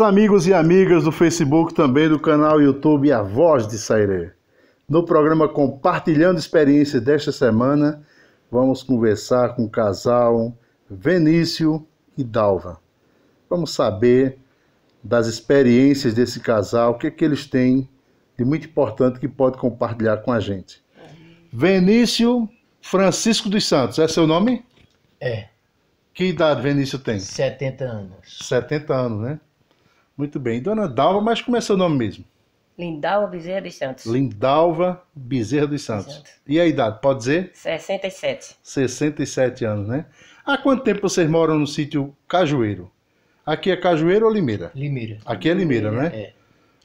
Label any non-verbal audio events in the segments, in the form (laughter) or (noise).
meus amigos e amigas do Facebook, também do canal YouTube A Voz de Sairé. No programa Compartilhando Experiências desta semana, vamos conversar com o casal Venício e Dalva. Vamos saber das experiências desse casal, o que, é que eles têm de muito importante que pode compartilhar com a gente. Venício Francisco dos Santos, é seu nome? É, Que idade Venício tem? 70 anos. 70 anos, né? Muito bem. Dona Dalva, mas como é seu nome mesmo? Lindalva Bezerra dos Santos. Lindalva Bezerra dos Santos. Santos. E a idade, pode dizer? 67. 67 anos, né? Há quanto tempo vocês moram no sítio Cajueiro? Aqui é Cajueiro ou Limeira? Limeira. Aqui é Limeira, né? É.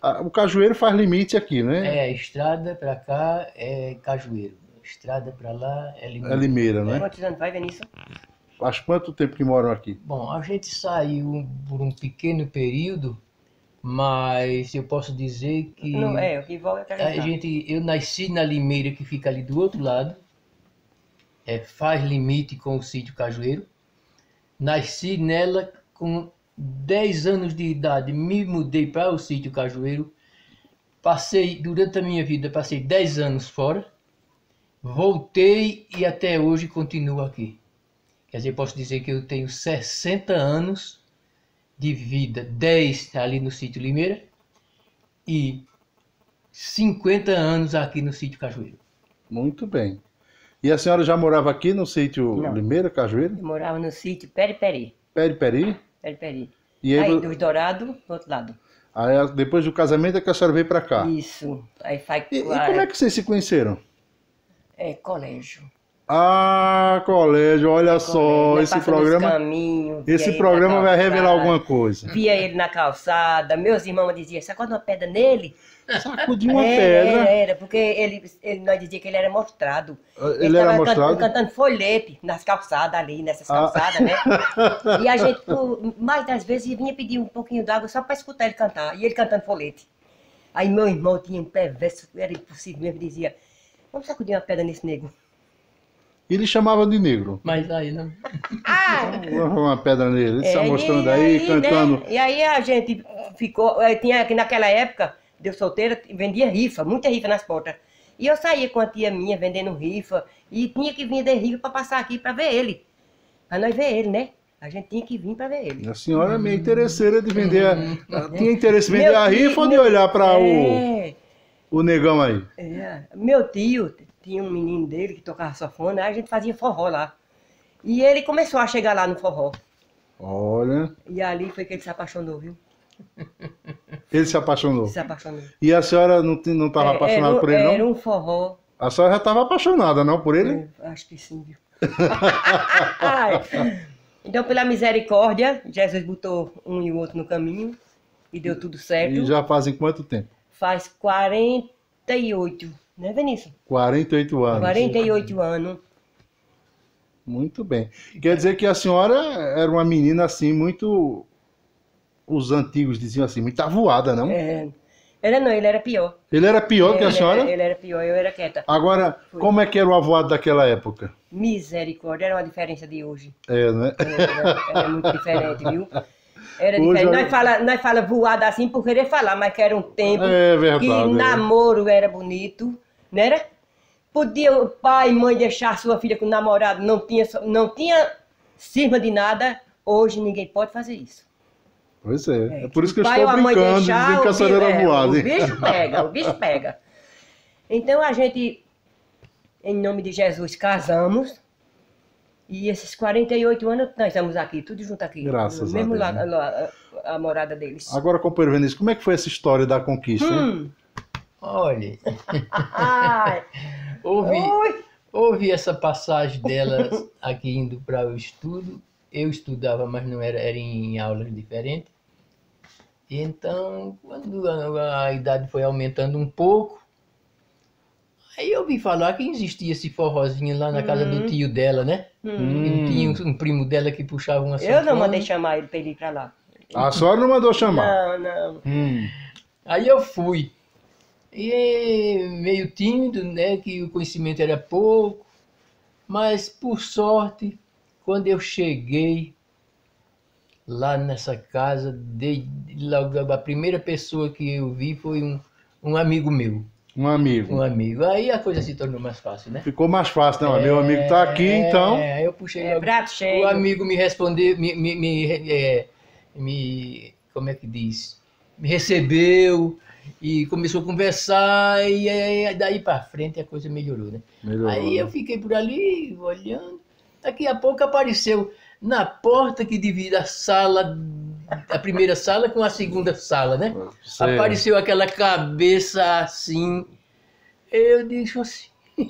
Ah, O Cajueiro faz limite aqui, né? É, estrada pra cá é Cajueiro. Estrada pra lá é Limeira. É Limeira, né? Quantos anos vai, Vinícius? Faz quanto tempo que moram aqui? Bom, a gente saiu por um pequeno período, mas eu posso dizer que Não, é, o que volta é a gente, eu nasci na Limeira que fica ali do outro lado, é, faz limite com o sítio Cajueiro. Nasci nela com 10 anos de idade, me mudei para o sítio Cajueiro. Passei, durante a minha vida, passei 10 anos fora. Voltei e até hoje continuo aqui. Quer dizer, posso dizer que eu tenho 60 anos de vida, 10 ali no sítio Limeira e 50 anos aqui no sítio Cajueiro. Muito bem. E a senhora já morava aqui no sítio Não. Limeira, Cajueiro? Eu morava no sítio Periperi. Peri-peri? Periperi. E aí, Aí, dos Dourados, do outro lado. aí, depois do casamento é que a senhora veio pra cá. Isso. Aí faz E, e como é que vocês se conheceram? é, colégio. Ah, colégio, olha só, Colégio, né, esse programa, caminhos, esse ele programa vai revelar alguma coisa. Via ele na calçada. Meus irmãos diziam, sacode uma pedra nele. Sacudiu uma era, pedra, Era, era, porque ele, ele, nós dizia que ele era mostrado. ele era tava can- mostrado. cantando folhete nas calçadas ali, nessas Ah. calçadas, né? (laughs) E a gente, mais das vezes, vinha pedir um pouquinho d'água só para escutar ele cantar. E ele cantando folete. Aí meu irmão tinha um perverso, era impossível mesmo, dizia, vamos sacudir uma pedra nesse nego. Ele chamava de negro. Mas aí não. Ah! Uma pedra nele, ele está É, mostrando e aí, cantando. né, e aí a gente ficou, eh, tinha que naquela época, deu solteira, vendia rifa, muita rifa nas portas. E eu saía com a tia minha vendendo rifa, e tinha que vender rifa para passar aqui para ver ele. Para nós ver ele, né? A gente tinha que vir para ver ele. A senhora é meio interesseira de vender. a- Tinha interesse em vender Meu a tio- rifa ou de meu- olhar para o, É, o negão aí? é. Meu tio tinha um menino dele que tocava sofona, aí a gente fazia forró lá. E ele começou a chegar lá no forró. Olha, E ali foi que ele se apaixonou, viu? (laughs) ele se apaixonou. Se apaixonou. E a senhora não estava É, apaixonada era, por ele, Era não? um forró. A senhora já estava apaixonada, não, por ele? Eu Acho que sim, viu? (laughs) Então, pela misericórdia, Jesus botou um e o outro no caminho e deu tudo certo. E já fazem quanto tempo? Faz 48, né, Vinícius? 48 anos. 48 anos. Muito bem. Quer dizer que a senhora era uma menina assim, muito. Os antigos diziam assim, muito avoada, não? É, Era não, ele era pior. Ele era pior que a ele, senhora? Era, ele era pior, eu era quieta. Agora, como é que era o avoado daquela época? Misericórdia, era uma diferença de hoje. É, né? Era, era muito diferente, viu? Era Hoje diferente. olha- Nós fala, nós fala voada assim por querer falar, mas que era um tempo É verdade. que é. namoro era bonito, não era? Podia o pai e mãe deixar sua filha com o namorado, não tinha, não tinha cisma de nada. Hoje ninguém pode fazer isso. Pois é. É por isso que eu estou ou a mãe brincando, deixar, dizendo que a o senhora era é, voada. O hein? bicho (laughs) pega, o bicho pega. Então a gente, em nome de Jesus, casamos. E esses 48 anos nós estamos aqui, tudo junto aqui. Graças no a mesmo Deus, lá, né? lá, a, a morada deles. Agora, companheiro Vinícius, como é que foi essa história da conquista? hein? Hum. Olha, Ai, (laughs) houve, ui. houve essa passagem dela aqui indo para o estudo. Eu estudava, mas não era, era em aulas diferentes. E então, quando a, a idade foi aumentando um pouco, aí eu ouvi falar que existia esse forrozinho lá na casa do Uhum. tio dela, né? Hum. Tinha um, um primo dela que puxava uma Eu não mandei chamar ele para ele ir para lá. A senhora não mandou chamar. Não, não. Hum. Aí eu fui. E meio tímido, né? Que o conhecimento era pouco. Mas por sorte, quando eu cheguei, lá nessa casa, de, logo a primeira pessoa que eu vi foi um, um amigo meu. Um amigo. Um amigo. Aí a coisa se tornou mais fácil, né? Ficou mais fácil, não? Meu amigo tá aqui, então. É, eu puxei É, logo. prato cheio. O amigo me respondeu, me, me, me, é, me- como é que diz? Me recebeu e começou a conversar e aí, daí pra frente a coisa melhorou, né? Melhorou. Aí eu fiquei por ali olhando. Daqui a pouco apareceu na porta que divide a sala, a primeira sala com a segunda sala, né? Sei. Apareceu aquela cabeça assim. Eu disse assim. O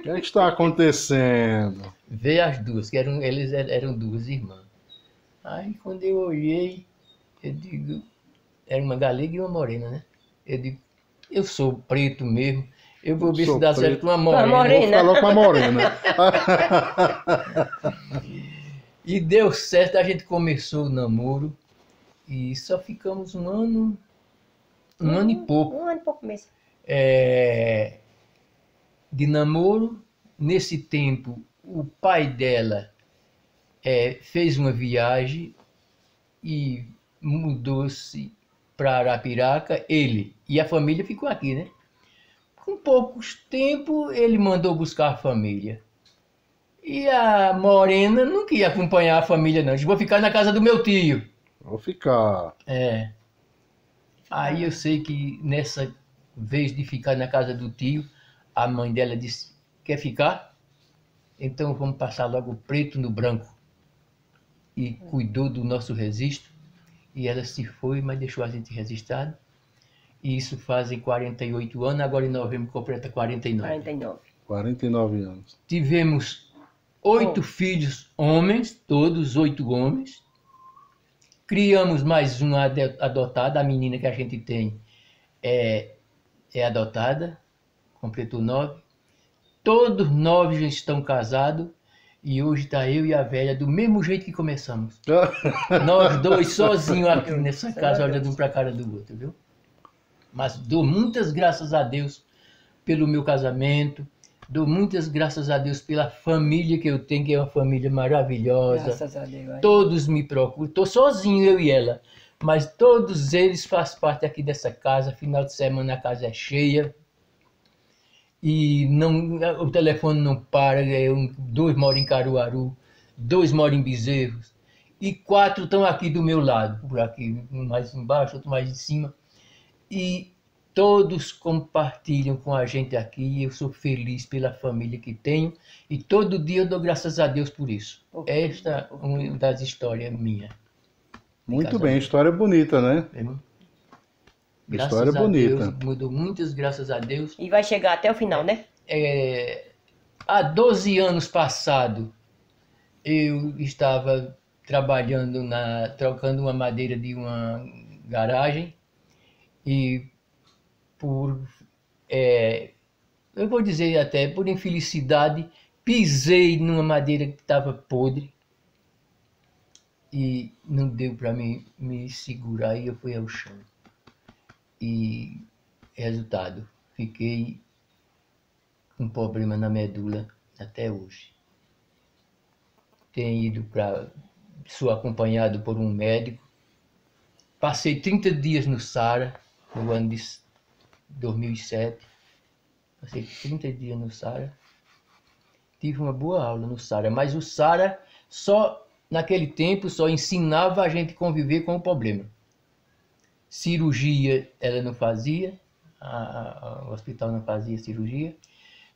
que é que está acontecendo? Ver as duas, que eram, eles er- eram duas irmãs. Aí quando eu olhei, eu digo, era uma galega e uma morena, né? Eu digo, eu sou preto mesmo, eu vou ver se dá preto. certo com uma Uma morena. Vou morena. falar com a morena. (laughs) E deu certo, a gente começou o namoro e só ficamos um ano, um ano e pouco Um ano e pouco mesmo. é, de namoro. Nesse tempo, o pai dela é, fez uma viagem e mudou-se para Arapiraca, ele e a família ficou aqui, né? Com poucos tempo, ele mandou buscar a família. E a Morena não queria acompanhar a família, não. Disse, vou ficar na casa do meu tio. Vou ficar. É. Aí eu sei que nessa vez de ficar na casa do tio, a mãe dela disse: Quer ficar? Então vamos passar logo o preto no branco. E cuidou do nosso registro. E ela se foi, mas deixou a gente registrado. E isso fazem 48 anos, agora em novembro completa 49. 49. 49 anos. Tivemos oito filhos homens, todos oito homens. Criamos mais uma adotada, a menina que a gente tem é, é adotada, completou nove. Todos nove já estão casados e hoje está eu e a velha do mesmo jeito que começamos. (laughs) Nós dois sozinhos aqui nessa casa, olhando um para a cara do outro, viu? Mas dou muitas graças a Deus pelo meu casamento, dou muitas graças a Deus pela família que eu tenho, que é uma família maravilhosa. Graças a Deus. Todos me procuram, estou sozinho, eu e ela, mas todos eles fazem parte aqui dessa casa. Final de semana a casa é cheia e não, o telefone não para. é um- dois moram em Caruaru, dois moram em Bezerros e quatro estão aqui do meu lado, por aqui, um mais embaixo, outro mais em cima. E todos compartilham com a gente aqui. Eu sou feliz pela família que tenho e todo dia eu dou graças a Deus por isso. Esta é uma das histórias minha. Muito bem, história bonita, né? Irmão. História a bonita. Deus, mudou muitas graças a Deus. E vai chegar até o final, né? É, há 12 anos passado, eu estava trabalhando na trocando uma madeira de uma garagem e por é, eu vou dizer até por infelicidade pisei numa madeira que estava podre e não deu para mim me segurar e eu fui ao chão e resultado fiquei com problema na medula até hoje. Tenho ido para. Sou acompanhado por um médico. Passei 30 dias no SARA, no ano de 2007. Passei 30 dias no SARA. Tive uma boa aula no SARA, mas o SARA só, naquele tempo, só ensinava a gente conviver com o problema. Cirurgia ela não fazia, a- a- o hospital não fazia cirurgia.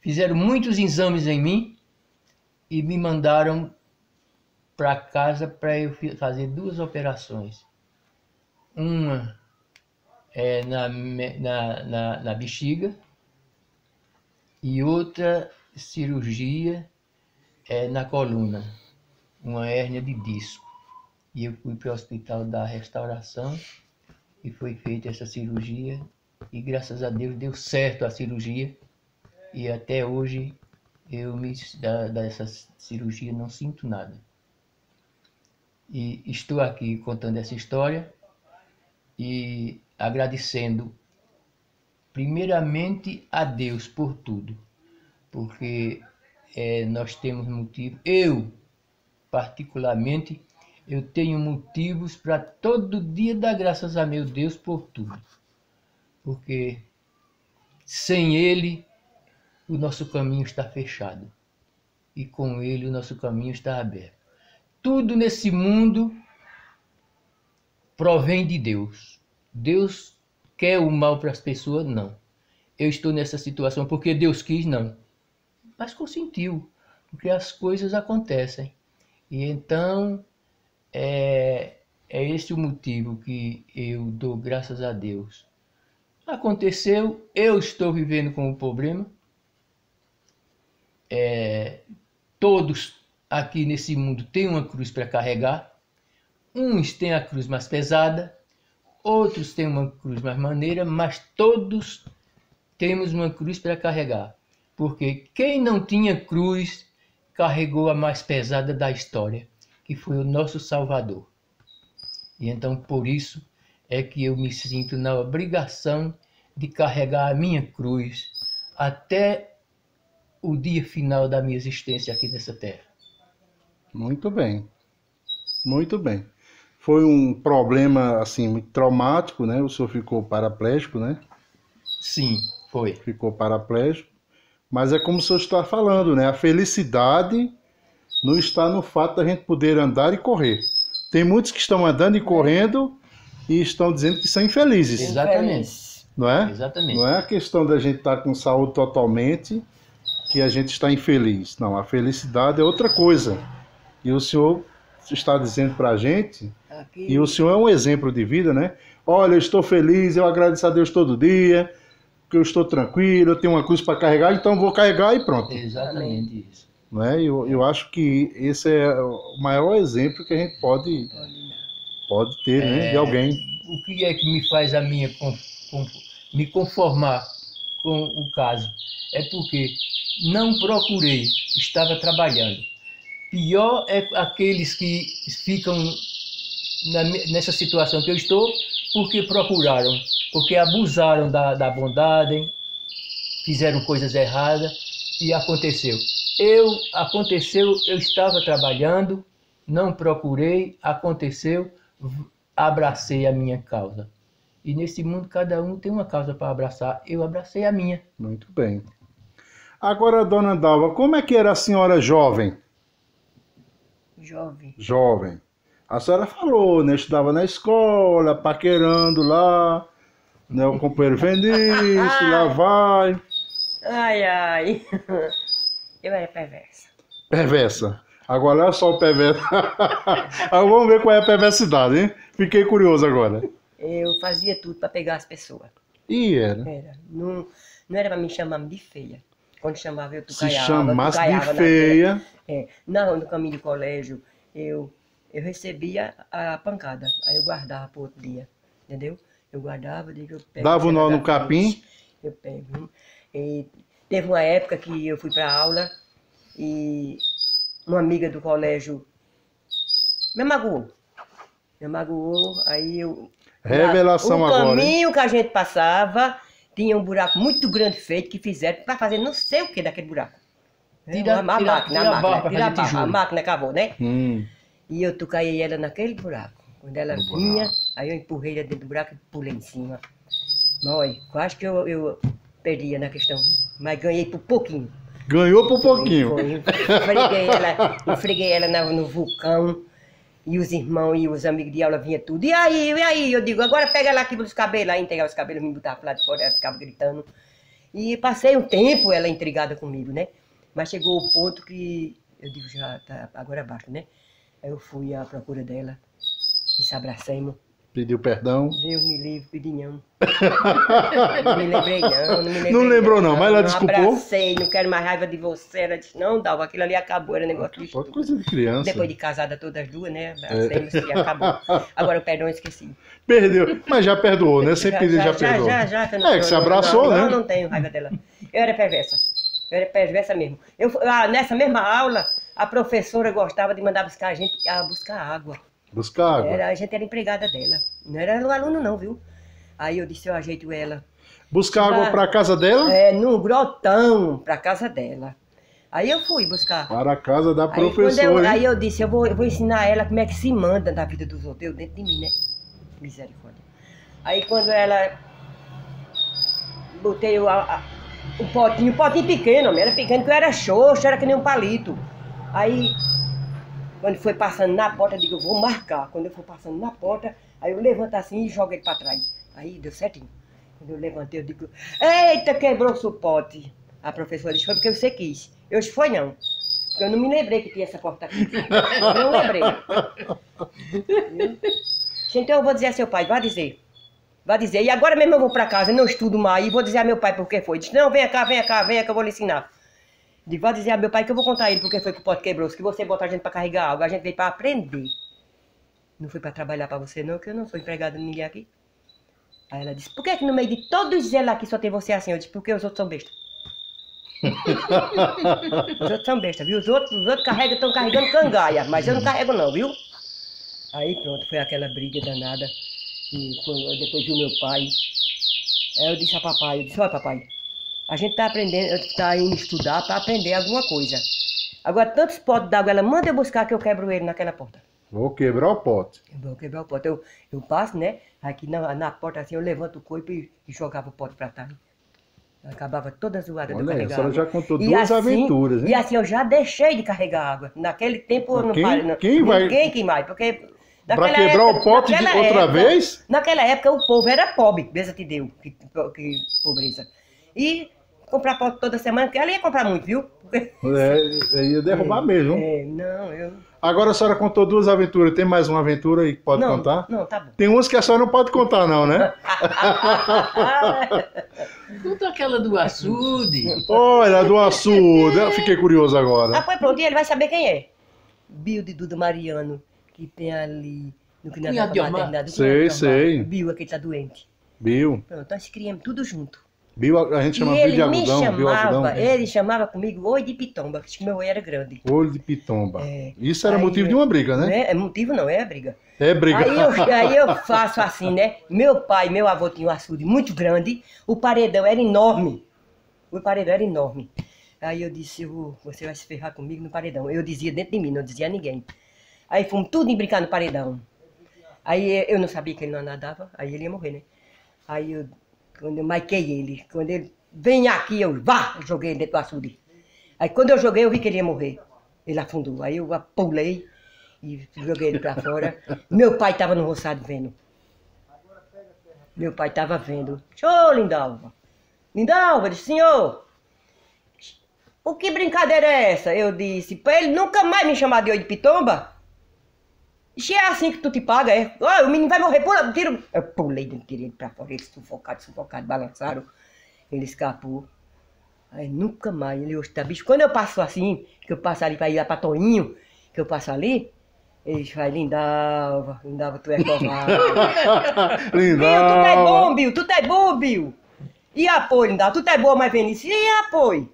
Fizeram muitos exames em mim e me mandaram para casa para eu fazer duas operações. Uma é na, na, na, na bexiga e outra cirurgia é na coluna, uma hérnia de disco. E eu fui para o hospital da restauração e foi feita essa cirurgia. E graças a Deus deu certo a cirurgia. E até hoje eu me da, dessa cirurgia não sinto nada. E estou aqui contando essa história e agradecendo primeiramente a Deus por tudo, porque eh, nós temos motivo, eu particularmente, eu tenho motivos para todo dia dar graças a meu Deus por tudo. Porque sem Ele, o nosso caminho está fechado. E com Ele, o nosso caminho está aberto. Tudo nesse mundo provém de Deus. Deus quer o mal para as pessoas? Não. Eu estou nessa situação porque Deus quis? Não. Mas consentiu, porque as coisas acontecem. E então é, é esse o motivo que eu dou graças a Deus. Aconteceu, eu estou vivendo com o problema. É, todos aqui nesse mundo têm uma cruz para carregar. Uns têm a cruz mais pesada, outros têm uma cruz mais maneira, mas todos temos uma cruz para carregar. Porque quem não tinha cruz carregou a mais pesada da história, que foi o nosso Salvador. E então por isso é que eu me sinto na obrigação de carregar a minha cruz até o dia final da minha existência aqui nessa terra. Muito bem. Muito bem. Foi um problema assim muito traumático, né? O senhor ficou paraplégico, né? Sim, foi. Ficou paraplégico. Mas é como o senhor está falando, né? A felicidade não está no fato da gente poder andar e correr. Tem muitos que estão andando e correndo e estão dizendo que são infelizes. Exatamente. Não é? Exatamente. Não é a questão da gente estar com saúde totalmente que a gente está infeliz. Não, a felicidade é outra coisa. E o senhor está dizendo para a gente, Aqui, e o senhor é um exemplo de vida, né? Olha, eu estou feliz, eu agradeço a Deus todo dia, porque eu estou tranquilo, eu tenho uma cruz para carregar, então vou carregar e pronto. Exatamente isso. Não é? eu, eu acho que esse é o maior exemplo que a gente pode, pode ter né, de É. alguém. O que é que me faz a minha con- con- me conformar com o caso? É porque não procurei, estava trabalhando. Pior é aqueles que ficam na nessa situação que eu estou porque procuraram, porque abusaram da, da bondade, fizeram coisas erradas e aconteceu. Eu aconteceu, eu estava trabalhando, não procurei, aconteceu, abracei a minha causa. E nesse mundo cada um tem uma causa para abraçar. Eu abracei a minha. Muito bem. Agora, dona Dalva, como é que era a senhora jovem? jovem. Jovem. A senhora falou, né? Estudava na escola, paquerando lá, né? O companheiro Vinícius, lá vai. Ai, ai. Eu era perversa. Perversa. Agora olha só o perverso. (laughs) Agora vamos ver qual é a perversidade, hein? Fiquei curioso agora. Eu fazia tudo para pegar as pessoas. E era. Era. Não, não era para me chamar de feia. Quando chamava eu Se tucaiava. chamasse de tucaiava na- feia, É, na, no caminho do colégio, eu, eu recebia a pancada. Aí eu guardava para outro dia. Entendeu? Eu guardava, digo, eu pego. Dava o nó no capim? Eu pego. E teve uma época que eu fui para aula e uma amiga do colégio me magoou. Me magoou, aí eu. revelação o agora. hein? caminho que a gente passava tinha um buraco muito grande feito que fizeram para fazer não sei o que daquele buraco. Tira- a, a tira- máquina, tira a a máquina, pra tira a barra, a máquina cavou, né? Hum, E eu tucaei ela naquele buraco. Quando ela No vinha, buraco. aí eu empurrei ela dentro do buraco e pulei em cima. Olha, quase que eu, eu perdia na questão, mas ganhei por pouquinho. ganhou por pouquinho. Foi, Enfreguei (laughs) ela, enfreguei ela na- no vulcão. E os irmãos e os amigos de aula vinham tudo. E aí, e aí? Eu digo, agora pega ela aqui pelos cabelos. Aí entregava os cabelos, me botava lado de fora, ela ficava gritando. E passei um tempo ela intrigada comigo, né? Mas chegou o ponto que eu digo, já tá agora basta, né? Aí eu fui à procura dela e se abracemos. Pediu perdão. Deus me livre, pedi não. Não me lembrei não, não me lembrei Não lembrou não, mas ela desculpou? abracei, não quero mais raiva de você. Ela disse, não, Dalva, aquilo ali acabou, era negócio de Pode coisa de criança. Depois de casada todas as duas, né? Abracemos e acabou. Agora o perdão eu esqueci. Perdeu. Mas já perdoou, né? Sem pedir, já, já, perdoou. já, já, que eu É, que se não- abraçou, não, né? Não, não tenho raiva dela. Eu era perversa. Eu era perversa mesmo. Eu, ah, nessa mesma aula, a professora gostava de mandar buscar a gente a buscar água. Buscar água. Era, a gente era empregada dela. Não era o aluno, não, viu? Aí eu disse, eu ajeito ela. Buscar água Vai. pra casa dela? É, num grotão pra casa dela. Aí eu fui buscar. Para a casa da Aí, professora. eu, hein? aí eu disse, eu vou, eu vou ensinar ela como é que se manda na vida dos outros, eu dentro de mim, né? Misericórdia. Aí quando ela. Botei o, a- a- o potinho, um potinho pequeno, era pequeno, que eu era xoxo, era que nem um palito. Aí, quando foi passando na porta, eu digo, eu vou marcar. Quando eu for passando na porta, aí eu levanto assim e jogo ele pra trás. Aí deu certinho. Quando eu levantei, eu digo, eita, quebrou-se o pote. A professora disse, foi porque você quis. Eu disse, foi não. Porque eu não me lembrei que tinha essa porta aqui. Não lembrei. Então eu vou dizer a seu pai, vá dizer. Vá dizer. E agora mesmo eu vou pra casa, não estudo mais, e vou dizer a meu pai por que foi. Diz, não, venha cá, venha cá, venha que eu vou lhe ensinar. Digo, vá dizer a meu pai que eu vou contar ele porque foi que o pote quebrou. Que você botar a gente pra carregar algo, a gente veio pra aprender. Não foi pra trabalhar pra você não, que eu não sou empregada de ninguém aqui. Aí ela disse, por que, que no meio de todos eles aqui só tem você assim? Eu disse, porque os outros são bestas. (laughs) Os outros são bestas, viu? Os outros, os outros carregam, estão carregando cangaia, mas eu não carrego não, viu? Aí pronto, foi aquela briga danada. E foi- depois viu meu pai. Aí eu disse a papai, eu disse, olha papai, a gente tá aprendendo, tá indo estudar para aprender alguma coisa. Agora, tantos potes d'água, ela manda eu buscar que eu quebro ele naquela porta. Vou quebrar o pote. Eu vou quebrar o pote. Eu, eu passo, né? Aqui na, na porta assim, eu levanto o corpo e, e jogava o pote pra trás. Eu acabava toda zoada Olha aí, a carregar senhora já contou E duas assim- aventuras, hein? E assim, eu já deixei de carregar água. Naquele tempo eu não Quem- parei. não- quem vai- Ninguém que mais, porque... Naquela quebrar época- o pote de outra época- vez? Naquela época o povo era pobre, Deus te deu, que, que pobreza. E comprar pote toda semana, porque ela ia comprar muito, viu? Porque- É, ia derrubar mesmo. É, não, eu... Agora a senhora contou duas aventuras. Tem mais uma aventura aí que pode não, contar? Não, tá bom. Tem umas que a senhora não pode contar, não, né? (laughs) Conta aquela do açude. Olha, do açude. Eu fiquei curioso Ah, agora. pois pronto, e ele vai saber quem é. Bio de Duda Mariano, que tem ali no que Cunhado de Omar? maternidade. o Sei, sei. Bio, aquele tá doente. Bill. Pronto, nós criamos tudo junto. Bill, a gente chama e de ele me algodão. Bill chamava, algodão. ele chamava comigo oi de pitomba, que meu oi era grande. Olho de pitomba. É. Isso era Aí, motivo de uma briga, né? é, é motivo não, é briga. É briga. Aí eu, (laughs) aí eu faço assim, né? Meu pai, meu avô tinha um açude muito grande, o paredão era enorme. O paredão era enorme. Aí eu disse, eu vou- você vai se ferrar comigo no paredão. Eu dizia dentro de mim, não dizia a ninguém. Aí fomos tudo em brincar no paredão. Aí eu não sabia que ele não nadava, aí ele ia morrer, né? Aí eu, quando eu marquei ele, quando ele vem aqui, eu vá, joguei ele dentro do açude. Aí quando eu joguei, eu vi que ele ia morrer. Ele afundou. Aí eu pulei e joguei ele pra fora. Meu pai estava no roçado vendo. Meu pai estava vendo. Ô, Lindalva! Lindalva, disse, senhor, o que brincadeira é essa? Eu disse, pra ele nunca mais me chamar de oi de pitomba. Se é assim que tu te paga, é? Ó, o menino vai morrer, pula, tira. Eu pulei, dentro, tirei ele pra fora, ele sufocado, sufocado, balançaram. Ele escapou. Aí nunca mais, ele hoje tá bicho. Quando eu passo assim, que eu passo ali pra ir lá pra Toinho, que eu passo ali, eles falam, Lindalva, Lindalva, tu é covarde. (laughs) Bill, tu tá bom. Bill, tu tá bom, Bill. E apoio, Lindalva, tu tá boa, mas Vinícius, e apoio?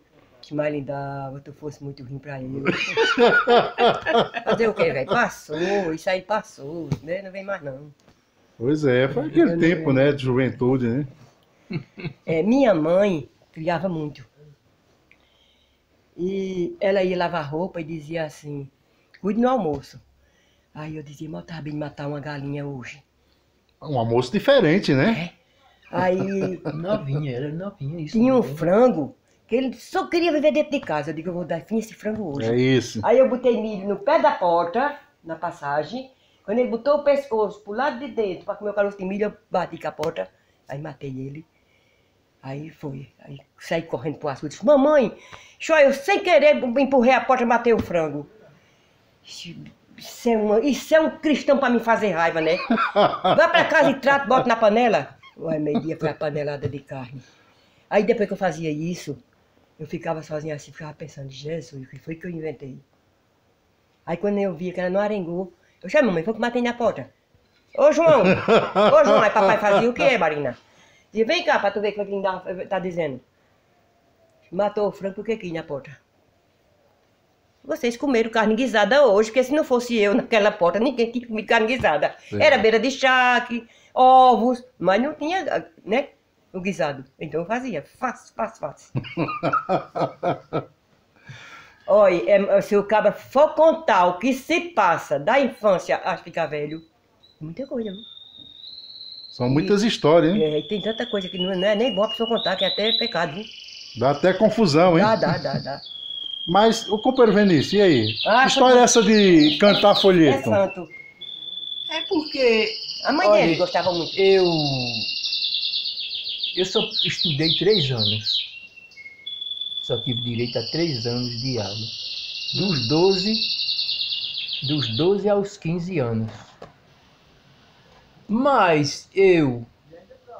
Mas Lindalva, tu fosse muito ruim pra ele. (laughs) Fazer o quê, velho? Passou, isso aí passou, né? Não vem mais não. Pois é, foi aquele Eu não- tempo, né, de juventude, né? (laughs) É, minha mãe criava muito. E ela ia lavar roupa e dizia assim, cuide no almoço. Aí eu dizia, mas eu tava bem de matar uma galinha hoje. Um almoço diferente, né? Aí (laughs) Novinha, era novinha isso. tinha um mesmo. frango que ele só queria viver dentro de casa. Eu digo, eu vou dar fim a esse frango hoje. É isso. Aí eu botei milho no pé da porta, na passagem. Quando ele botou o pescoço pro lado de dentro para comer o caroço de milho, eu bati com a porta. Aí matei ele. Aí foi. Aí saí correndo pro açude. Disse, mamãe, só eu sem querer empurrei a porta e matei o frango. Isso é, uma- isso é um cristão para me fazer raiva, né? (laughs) Vai pra casa e trata, bota na panela. Ué, meio-dia foi a panelada de carne. Aí depois que eu fazia isso, eu ficava sozinha assim, ficava pensando, Jesus, o que foi que eu inventei? Aí quando eu via que ela não arengou, eu chamei, mamãe, foi que matei na porta. Ô João, ô João, aí papai fazia o quê, Marina? Dizia, vem cá pra tu ver o que ele dá- tá dizendo. Matou o frango, por que aqui na porta? Vocês comeram carne guisada hoje, porque se não fosse eu naquela porta, ninguém tinha comido carne guisada. Sim. Era beira de charque, ovos, mas não tinha, né, o guisado. Então eu fazia, fácil, fácil, fácil. Olha, é, se o cabra for contar o que se passa da infância a ficar velho, muita coisa, viu? São muitas histórias, hein? É, e tem tanta coisa que não é, não é nem bom a pessoa contar, que é até pecado, viu? Dá até confusão, hein? Dá, dá, dá, dá. Mas, o companheiro Vinícius, e aí? Ah, que história é essa de cantar É folheto? santo. É porque A mãe Olha, dele gostava muito. eu eu só estudei três anos. Só tive direito a três anos de aula. Dos 12, dos 12 aos 15 anos. Mas eu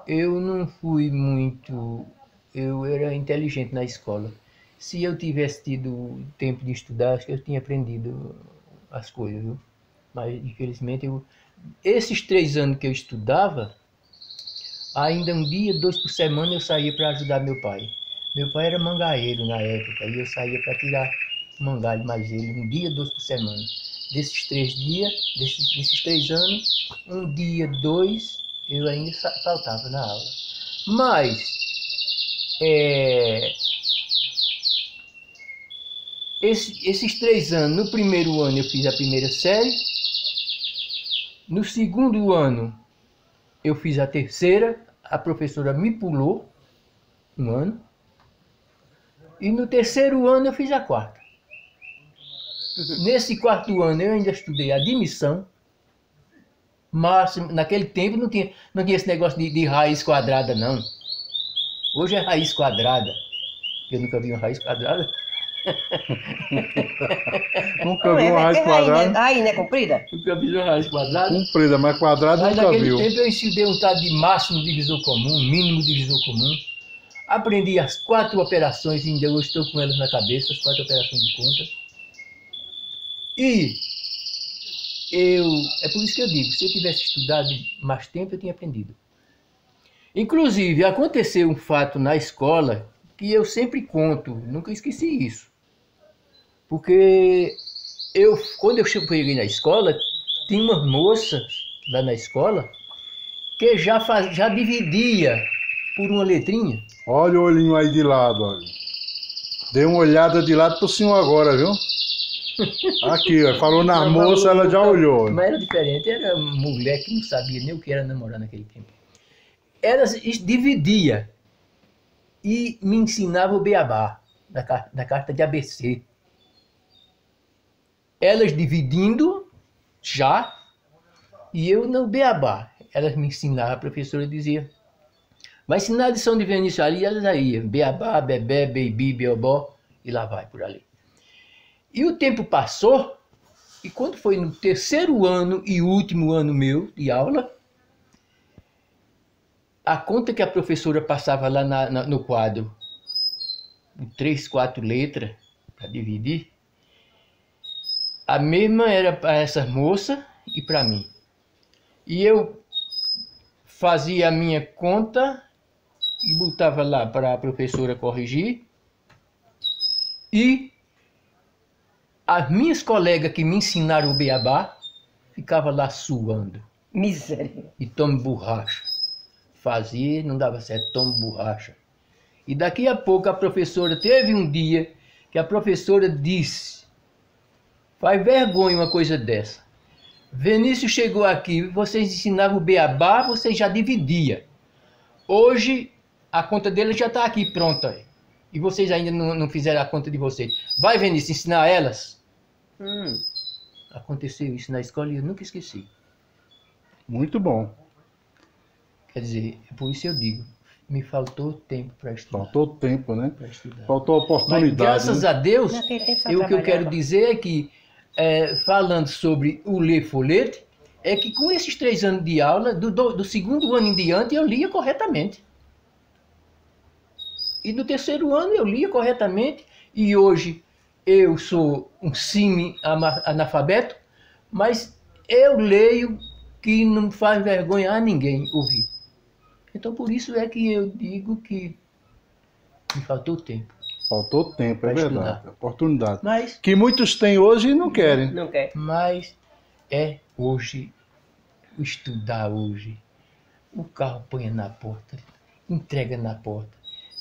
eu não fui muito eu era inteligente na escola. Se eu tivesse tido tempo de estudar, acho que eu tinha aprendido as coisas, viu? Mas infelizmente eu esses três anos que eu estudava, ainda um dia, dois por semana eu saía para ajudar meu pai. Meu pai era mangaeiro na época e eu saía para tirar mangalho mais ele, um dia, dois por semana. Desses três dias, desses, desses três anos, um dia, dois, eu ainda faltava na aula. Mas, é, esse- esses três anos, no primeiro ano eu fiz a primeira série, no segundo ano, eu fiz a terceira, a professora me pulou um ano. E no terceiro ano eu fiz a quarta. Nesse quarto ano eu ainda estudei admissão. Mas naquele tempo não tinha, não tinha esse negócio de, de raiz quadrada, não. Hoje é raiz quadrada. Eu nunca vi uma raiz quadrada. (laughs) Nunca Não vi é, uma raiz é raiz, né? quadrada. Aí, né, comprida? Nunca vi uma raiz quadrada. Comprida, mas quadrada Mas nunca naquele viu. tempo eu estudei um tal de máximo divisor comum, mínimo divisor comum. Aprendi as quatro operações, e ainda hoje estou com elas na cabeça, as quatro operações de conta. E eu, é por isso que eu digo, se eu tivesse estudado mais tempo, eu tinha aprendido. Inclusive, aconteceu um fato na escola que eu sempre conto, nunca esqueci isso. Porque eu, quando eu cheguei na escola, tinha umas moças lá na escola que já, faz, já dividia por uma letrinha. Olha o olhinho aí de lado, olha. Dê uma olhada de lado pro senhor agora, viu? (laughs) Aqui, ó. Falou na moça, ela já olhou. Mas era diferente, era mulher que não sabia nem o que era namorar naquele tempo. Elas es- dividia e me ensinava o beabá da, da carta de ABC. Elas dividindo já e eu no beabá. Elas me ensinavam, a professora dizia. Vai ensinar a lição de Vinícius ali, elas aí, beabá, bebê, baby, beobó, e lá vai por ali. E o tempo passou, e quando foi no terceiro ano e último ano meu de aula, a conta que a professora passava lá na- na- no quadro, três, quatro letras, para dividir, a mesma era para essa moça e para mim. E eu fazia a minha conta e botava lá para a professora corrigir. E as minhas colegas que me ensinaram o beabá ficavam lá suando. Miséria. E tome borracha. Fazia, não dava certo, tome borracha. E daqui a pouco a professora, teve um dia que a professora disse, faz vergonha uma coisa dessa. Vinícius chegou aqui, vocês ensinavam o beabá, vocês já dividia. Hoje a conta dele já está aqui pronta. E vocês ainda não, não fizeram a conta de vocês. Vai, Vinícius, ensinar elas. Hum. Aconteceu isso na escola e eu nunca esqueci. Muito bom. Quer dizer, é por isso eu digo, me faltou tempo para estudar. Faltou tempo, né? Faltou Mas oportunidade. graças né? a Deus, eu, o que eu quero dizer é que, é, falando sobre o ler folhete, é que com esses três anos de aula, do, do- do segundo ano em diante, eu lia corretamente. E no terceiro ano eu lia corretamente, e hoje eu sou um semi-analfabeto, mas eu leio que não faz vergonha a ninguém ouvir. Então por isso é que eu digo que me faltou tempo. Faltou tempo, é Pra verdade. estudar. Oportunidade. Mas Que muitos têm hoje e não querem. Não quer. Mas é hoje, estudar hoje. O carro põe na porta, entrega na porta,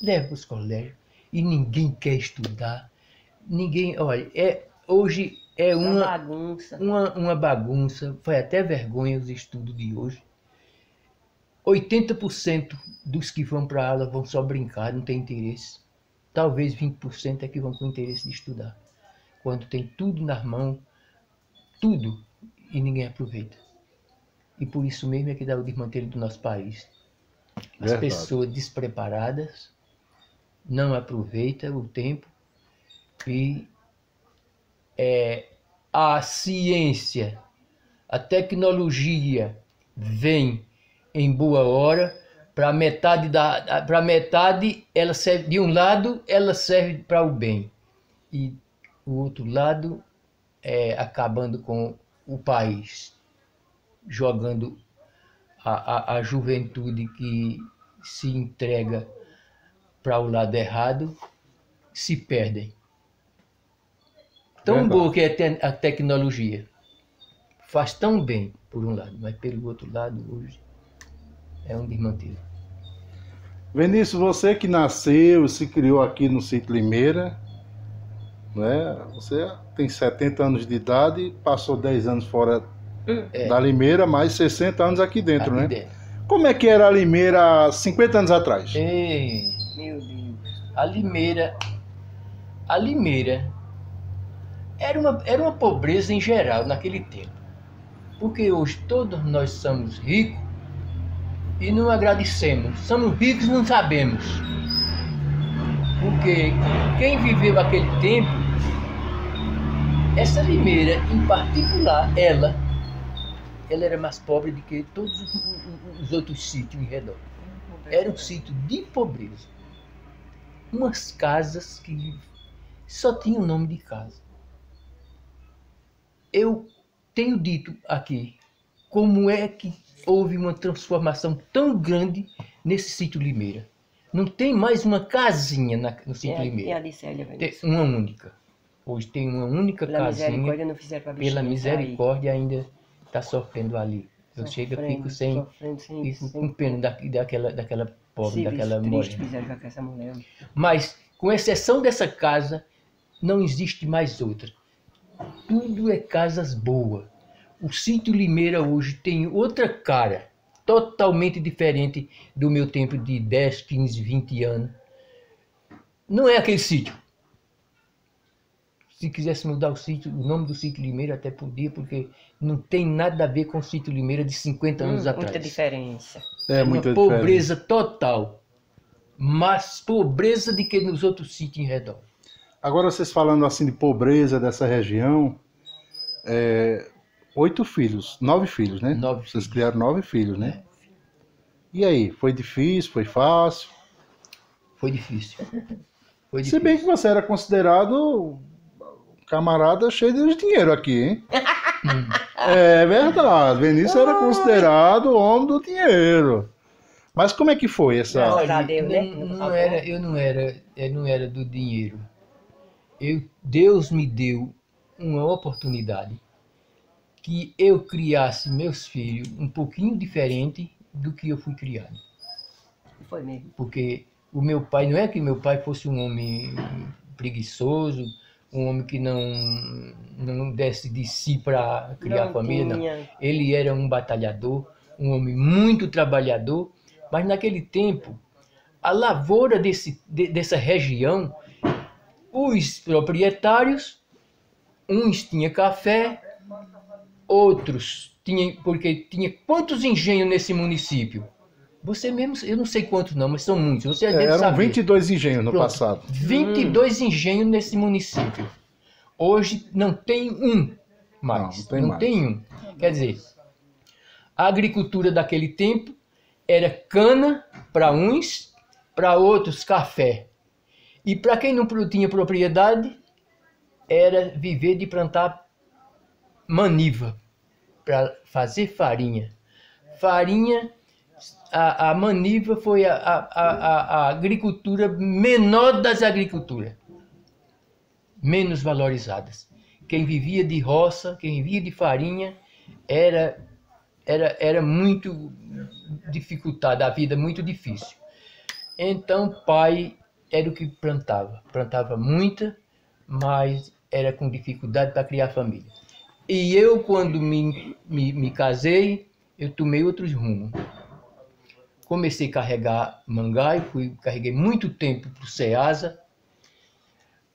leva para os colégios e ninguém quer estudar. ninguém, olha, é, hoje é Uma uma, bagunça. uma, uma bagunça, foi até vergonha os estudos de hoje. 80% dos que vão para aula vão só brincar, não tem interesse. Talvez 20% é que vão com interesse de estudar. Quando tem tudo nas mãos, tudo, e ninguém aproveita. E por isso mesmo é que dá o desmantelo do nosso país. As Verdade. pessoas despreparadas não aproveitam o tempo e é, a ciência, a tecnologia vem em boa hora para metade da para metade ela serve de um lado ela serve para o bem. E o outro lado é acabando com o país jogando a, a, a juventude que se entrega para o lado errado se perdem. Tão Verdade. boa que é te- a tecnologia. Faz tão bem por um lado mas pelo outro lado hoje é um desmantelo Vinícius, você que nasceu, se criou aqui no sítio Limeira, né? Você tem 70 anos de idade, passou 10 anos fora É. da Limeira, mais 60 anos aqui dentro, aqui né? dentro. Como é que era a Limeira há 50 anos atrás? Ei, Meu Deus. a Limeira, a Limeira era uma, era uma pobreza em geral naquele tempo. Porque hoje todos nós somos ricos e não agradecemos. Somos ricos e não sabemos. Porque quem viveu aquele tempo, essa Limeira em particular, ela, ela era mais pobre do que todos os- os- os outros sítios em redor. Era um sítio de pobreza. Umas casas que só tinham nome de casa. Eu tenho dito aqui como é que houve uma transformação tão grande nesse sítio Limeira. Não tem mais uma casinha na- no sítio e a Limeira. Licélia, Tem Vinícius? uma única. Hoje tem uma única Pela casinha. misericórdia não fizeram pra Pela sair. misericórdia ainda está sofrendo ali. Eu chego e Sofrendo, fico sem, sofrendo, sem, fico sem com pena da, daquela, daquela pobre, serviço daquela triste fizeram com essa mulher. Mas, com exceção dessa casa, não existe mais outra. Tudo é casas boas. O sítio Limeira hoje tem outra cara, totalmente diferente do meu tempo de 10, 15, 20 anos. Não é aquele sítio. Se quisesse mudar o sítio, o nome do sítio Limeira até podia, porque não tem nada a ver com o sítio Limeira de 50 anos Hum, atrás. muita diferença. É uma muita diferença. pobreza total. Mais pobreza do que nos outros sítios em redor. Agora vocês falando assim de pobreza dessa região, é, oito filhos, nove filhos, né? Nove Vocês filhos. criaram nove filhos, né? E aí, foi difícil, foi fácil? Foi difícil. Foi Se difícil. bem que você era considerado camarada cheio de dinheiro aqui, hein? (laughs) É verdade, Vinícius era considerado homem do dinheiro. Mas como é que foi essa... Graças a Deus, né? não, não Por era, eu não era, eu não era do dinheiro. Eu, Deus me deu uma oportunidade que eu criasse meus filhos um pouquinho diferente do que eu fui criado. Foi mesmo. porque o meu pai não é que meu pai fosse um homem preguiçoso, um homem que não não desse de si para criar Não família, não. Ele era um batalhador, um homem muito trabalhador, mas naquele tempo a lavoura desse, de- dessa região, os proprietários, uns tinham café, outros tinham, porque tinha quantos engenhos nesse município? Você mesmo, eu não sei quantos não, mas são muitos. Você É, deve eram saber. 22 engenhos no Pronto. passado. 22 engenhos nesse município. Hoje não tem um mais. Não, não tem mais. um. Quer dizer, a agricultura daquele tempo era cana para uns, para outros café. E para quem não tinha propriedade, era viver de plantar maniva para fazer farinha. Farinha, a, a maniva foi a, a, a, a- agricultura menor das agriculturas, menos valorizadas. Quem vivia de roça, quem vivia de farinha, era, era, era muito dificultada, a vida muito difícil. Então, pai era o que plantava. Plantava muita, mas era com dificuldade para criar família. E eu, quando me, me, me casei, eu tomei outros rumos. Comecei a carregar mangai, fui, carreguei muito tempo para o SEASA.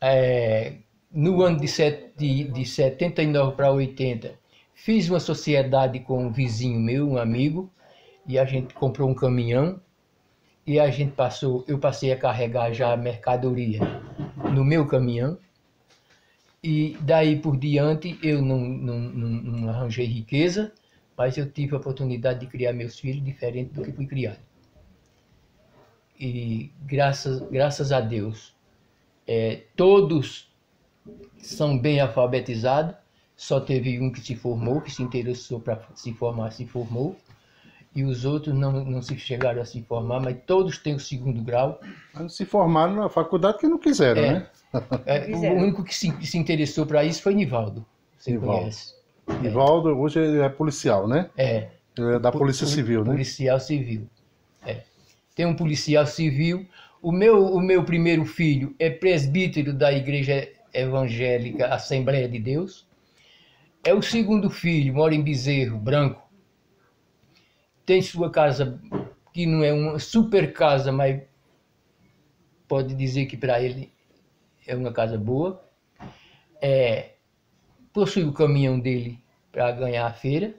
É, no ano de, set, de, de 79 para 80, fiz uma sociedade com um vizinho meu, um amigo, e a gente comprou um caminhão e a gente passou, eu passei a carregar já mercadoria no meu caminhão e daí por diante eu não, não, não, não arranjei riqueza, mas eu tive a oportunidade de criar meus filhos diferente do que fui criado. E graças, graças a Deus, é, todos são bem alfabetizados, só teve um que se formou, que se interessou para se formar, se formou, e os outros não, não se chegaram a se formar, mas todos têm o segundo grau. Mas se formaram na faculdade que não quiseram, É. né? É, o único que se, se interessou para isso foi Nivaldo. Você Nivaldo. conhece? Nivaldo hoje ele é policial, né? É. Ele é da Polícia Poli- Civil, né? Policial civil. É. Tem um policial civil. O meu, o meu primeiro filho é presbítero da Igreja Evangélica Assembleia de Deus. É o segundo filho, mora em Bezerro, branco. Tem sua casa, que não é uma super casa, mas pode dizer que para ele é uma casa boa. É, possui o caminhão dele para ganhar a feira.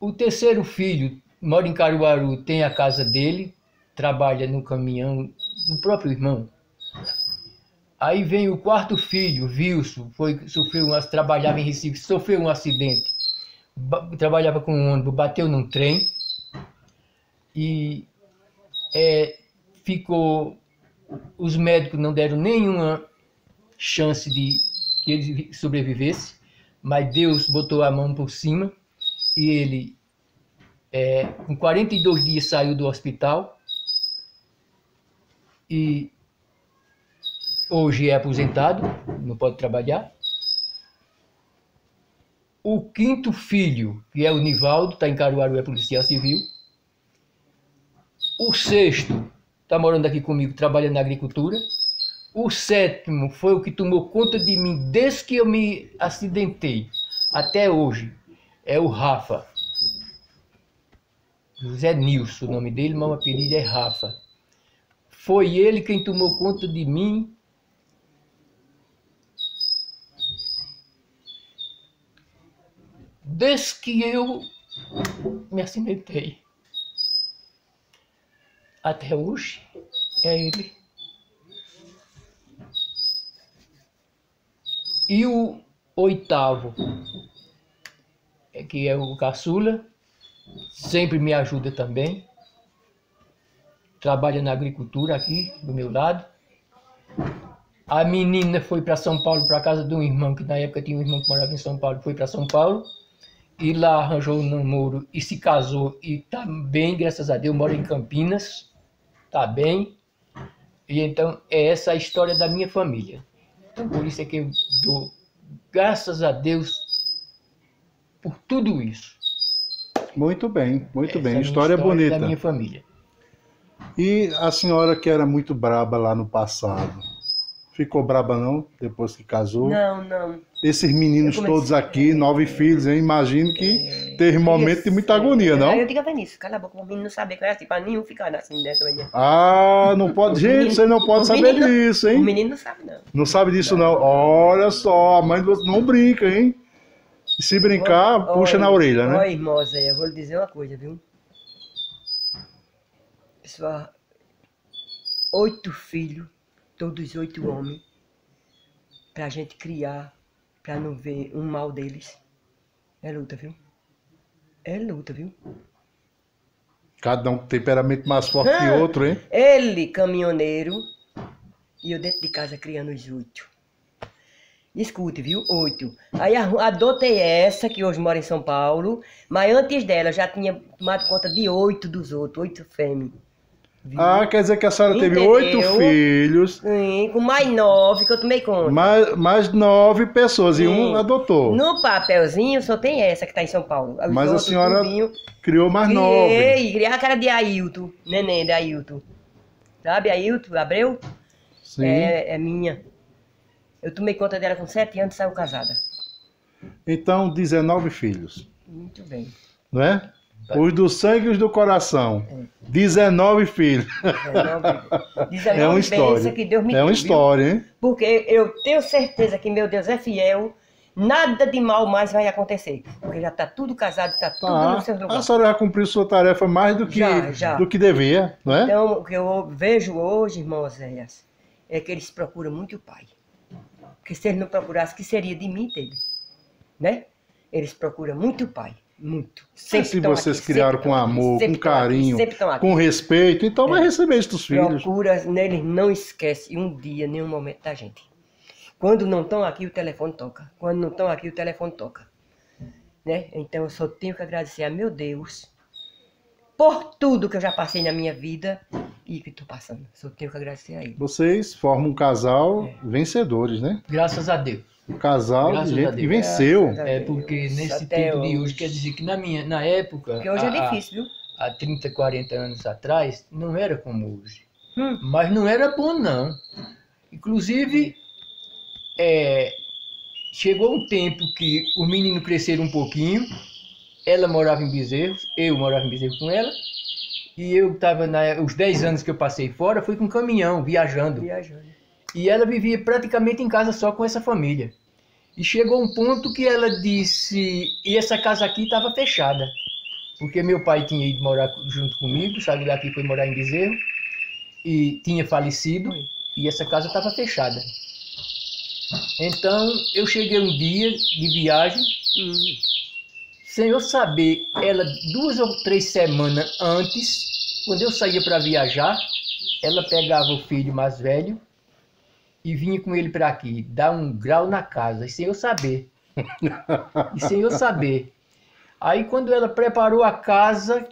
O terceiro filho mora em Caruaru, tem a casa dele, trabalha no caminhão do próprio irmão. Aí vem o quarto filho, Wilson, foi, sofreu um, trabalhava em Recife, sofreu um acidente. Ba- trabalhava com um ônibus, bateu num trem e é, ficou. Os médicos não deram nenhuma chance de que ele sobrevivesse, mas Deus botou a mão por cima e ele, é, com 42 dias, saiu do hospital e hoje é aposentado, não pode trabalhar. O quinto filho, que é o Nivaldo, está em Caruaru, é policial civil. O sexto está morando aqui comigo, trabalhando na agricultura. O sétimo foi o que tomou conta de mim desde que eu me acidentei até hoje. É o Rafa. José Nilson, o nome dele, mas o apelido é Rafa. Foi ele quem tomou conta de mim. Desde que eu me acidentei. Até hoje é ele. E o oitavo, é que é o caçula, sempre me ajuda também. Trabalha na agricultura aqui do meu lado. A menina foi para São Paulo, para casa de um irmão, que na época tinha um irmão que morava em São Paulo, foi para São Paulo. E lá arranjou um namoro e se casou e tá bem, graças a Deus, mora em Campinas, tá bem. E então é essa a história da minha família. Então por isso é que eu dou graças a Deus por tudo isso. Muito bem, muito Essa bem. é a minha História bonita. da minha família. E a senhora que era muito braba lá no passado, ficou braba não? Depois que casou? Não, não. Esses meninos todos aqui, nove filhos, eu imagino que teve momento de muita agonia, é. não? Eu digo a Vinícius, cala a boca, o menino não saber que eu era assim, pra nenhum ficar assim dentro da. Ah, não pode. (laughs) Gente, você não pode o saber disso, O hein? menino não sabe, não. Não sabe disso, não. Olha só, a mãe de você não brinca, hein? E se brincar, puxa na orelha, né? Olha, irmã Zé, eu vou lhe dizer uma coisa, viu? Pessoal, oito filhos, todos oito homens, pra gente criar, pra não ver um mal deles. É luta, viu? É luta, viu? Cada um com temperamento mais forte que Ah. outro, hein? Ele, caminhoneiro, e eu dentro de casa criando os oito. Escute, viu? Oito. Aí adotei essa, que hoje mora em São Paulo, mas antes dela já tinha tomado conta de oito dos outros, oito fêmeas. Viu? Ah, quer dizer que a senhora teve Entendeu? oito filhos, Sim, com mais nove que eu tomei conta. mais, mais nove pessoas, e um Sim. adotou. No papelzinho só tem essa que tá em São Paulo. Os Mas a senhora tudinho, Criou mais nove. Criei, criei a cara de Ailton, neném de Ailton. Sabe, Ailton, Abreu? Sim. É, é minha. Eu tomei conta dela com sete anos e saiu casada. Então, 19 filhos, Muito bem. não é? Os do sangue e os do coração. 19 filhos. 19, 19 (laughs) É uma história. que Deus me É uma viu? história, hein? Porque eu tenho certeza que meu Deus é fiel, nada de mal mais vai acontecer. Porque já está tudo casado, está tudo Tá. no seu A lugar. senhora já cumpriu sua tarefa mais do que, Já, já. do que devia, não é? Então, o que eu vejo hoje, irmão Oséias, é que eles procuram muito o pai. Porque se eles não procurassem, que seria de mim dele? Né? Eles procuram muito o pai. Muito. Sempre se estão vocês aqui, criaram sempre com amor, sempre com carinho, sempre estão aqui. com respeito, então vai É. receber isso dos filhos. Procura neles, não esquece um dia, nenhum momento da gente. Quando não estão aqui, o telefone toca. Quando não estão aqui, o telefone toca. Né? Então eu só tenho que agradecer a meu Deus por tudo que eu já passei na minha vida e que estou passando. Só tenho que agradecer a ele. Vocês formam um casal É. vencedores, né? Graças a Deus. Um casal Graças de a gente que Deus. venceu. A É Deus. porque nesse Até tempo de hoje, quer dizer que na minha na época, Porque hoje é há- há- difícil, viu? há 30, 40 anos atrás, não era como hoje. Hum. Mas não era bom, não. Inclusive, é, chegou um tempo que o menino cresceram um pouquinho, ela morava em Bezerros, eu morava em Bezerros com ela, e eu estava, os 10 anos que eu passei fora, fui com caminhão, viajando. Viajando. E ela vivia praticamente em casa só com essa família. E chegou um ponto que ela disse, e essa casa aqui estava fechada. Porque meu pai tinha ido morar junto comigo, saiu daqui foi morar em Bezerro, e tinha falecido, e essa casa estava fechada. Então eu cheguei um dia de viagem, sem eu saber, ela duas ou três semanas antes, quando eu saía para viajar, ela pegava o filho mais velho e vinha com ele para aqui, dar um grau na casa, e sem eu saber. (laughs) E sem eu saber. Aí quando ela preparou a casa,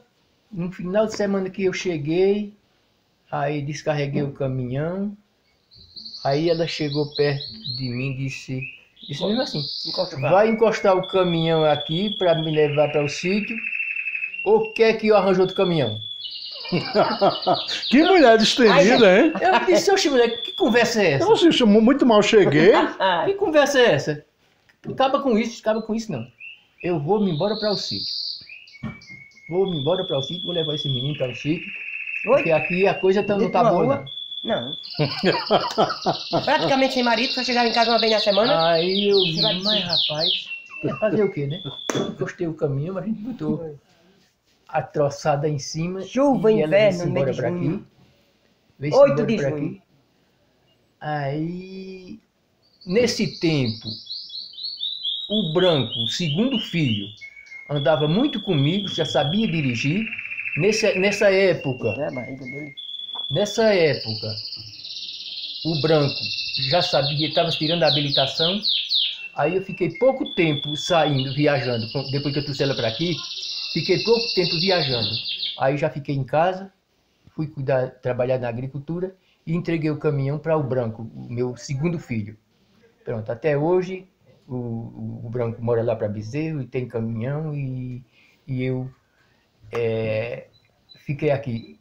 no final de semana que eu cheguei, aí descarreguei o caminhão, aí ela chegou perto de mim e disse, disse mesmo assim. Vai encostar o caminhão aqui para me levar para o sítio? Ou quer que eu arranje outro caminhão? (laughs) Que mulher destendida, hein? Eu disse, oxe, moleque, que conversa é essa? Eu se chamou muito mal cheguei. (laughs) Que conversa é essa? Acaba com isso, acaba com isso não. Eu vou me embora para o sítio. Vou me embora para o sítio, vou levar esse menino para o sítio. Porque Oi? aqui a coisa tá- não tá boa rua? não. Não. Praticamente sem marido, só chegava em casa uma vez na semana. Aí eu disse, vai mas rapaz, fazer o quê, né? Encostei o caminhão, mas a gente botou a troçada em cima. Chuva, e ela inverno, embora de junho. aqui. Veio-se 8 embora de junho. aqui. Aí, nesse tempo, o branco, o segundo filho, andava muito comigo, já sabia dirigir. Nessa, nessa época, É. Nessa época, o branco já sabia, estava tirando a habilitação. Aí eu fiquei pouco tempo saindo, viajando. Depois que eu trouxe ela para aqui, fiquei pouco tempo viajando. Aí já fiquei em casa, fui cuidar, trabalhar na agricultura e entreguei o caminhão para o branco, o meu segundo filho. Pronto, até hoje o, o- branco mora lá para Bezerro e tem caminhão e, e eu é, fiquei aqui,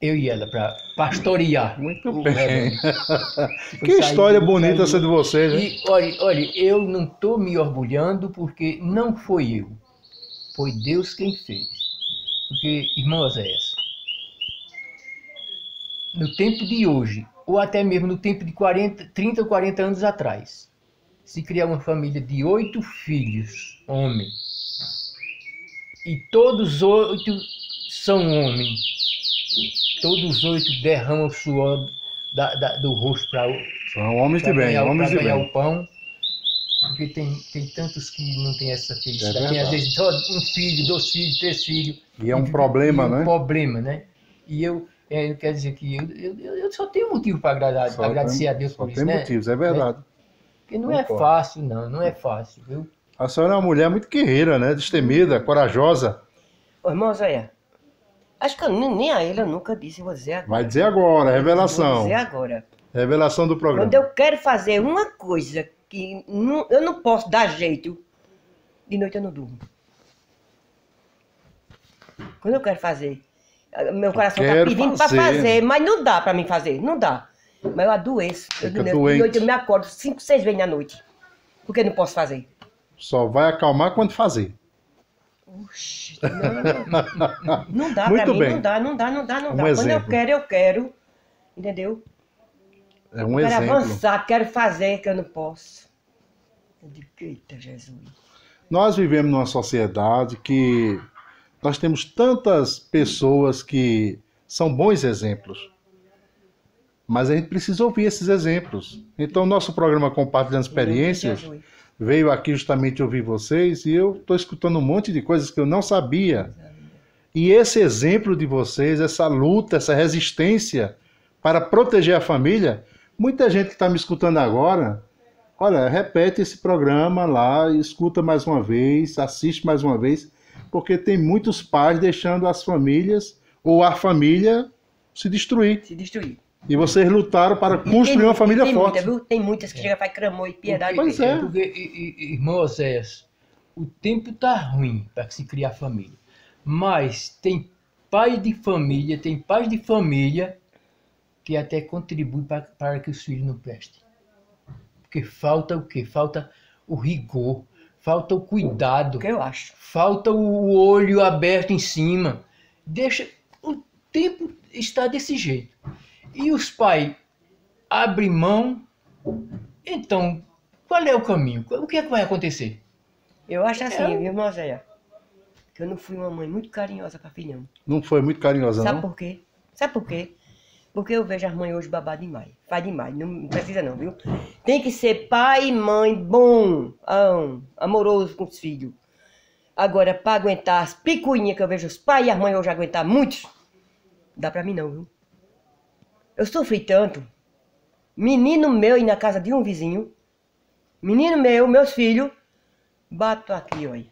eu e ela, para pastorear. Muito bem. (laughs) Que história bonita essa de vocês, hein? E olha, olha, eu não estou me orgulhando porque não foi eu. Foi Deus quem fez. Porque, irmão Oséias, no tempo de hoje, ou até mesmo no tempo de 40, 30 ou 40 anos atrás, se criar uma família de oito filhos, homem, e todos os oito são homens, todos os oito derramam o suor da- da- do rosto para São homens de bem, ganhar, homens de bem. o pão. Porque tem, tem tantos que não tem essa felicidade. É tem às vezes só um filho, dois filhos, três filhos. E é um E- problema, e um né? problema, né? E eu, é, quer dizer que eu, eu, eu só tenho motivo para agradecer tem- a Deus por tem isso, né? motivos, é verdade. Porque não é Concordo. fácil, não, não é fácil, viu? A senhora é uma mulher muito guerreira, né? Destemida, corajosa. Ô, irmão Zé, acho que eu, nem nem a ele eu nunca disse, eu vou dizer agora. Vai dizer agora, Vou revelação. dizer agora. Revelação do programa. Quando eu quero fazer uma coisa que não- eu não posso dar jeito, de noite eu não durmo. Quando eu quero fazer, meu coração tá quero pedindo para fazer. mas não dá para mim fazer, não dá. Mas eu adoeço. Eu, Fica de noite eu me acordo cinco, seis vezes na noite. Porque não posso fazer. Só vai acalmar quando fazer. Oxi, não, não, não (laughs) dá Muito pra mim, bem. não dá, não dá, não dá, não Um dá. Quando exemplo. eu quero, eu quero. Entendeu? É um quero exemplo. avançar, quero fazer, que eu não posso. Eu digo, eita Jesus. Nós vivemos numa sociedade que nós temos tantas pessoas que são bons exemplos. Mas a gente precisa ouvir esses exemplos. Então, nosso programa Compartilhando Experiências veio aqui justamente ouvir vocês e eu estou escutando um monte de coisas que eu não sabia. E esse exemplo de vocês, essa luta, essa resistência para proteger a família, muita gente que está me escutando agora, olha, repete esse programa lá, escuta mais uma vez, assiste mais uma vez, porque tem muitos pais deixando as famílias ou a família se destruir. Se destruir. E vocês lutaram para E construir tem- uma família tem forte. Muita, viu? Tem muitas que chega faz cramou e piedade. Pois é. Porque, irmão Oséias, o tempo tá ruim para se criar família. Mas tem pai de família, tem pais de família que até contribuem pra- para que os filhos não prestem. Porque falta o quê? Falta o rigor, falta o cuidado, O que eu acho. falta o olho aberto em cima. Deixa. O tempo está desse jeito. E os pais abrem mão. Então, qual é o caminho? O que é que vai acontecer? Eu acho assim, É. viu, irmão Zéia? Que eu não fui uma mãe muito carinhosa pra filhão. Não foi muito carinhosa, Sabe não? por quê? Sabe por quê? Porque eu vejo as mães hoje babar demais. Faz demais. Não precisa não, viu? Tem que ser pai e mãe bom, am- amoroso com os filhos. Agora, pra aguentar as picuinhas que eu vejo os pais e as mães hoje aguentar muitos, dá pra mim não, viu? Eu sofri tanto. Menino meu ir na casa de um vizinho. Menino meu, meus filhos, bato aqui, olha.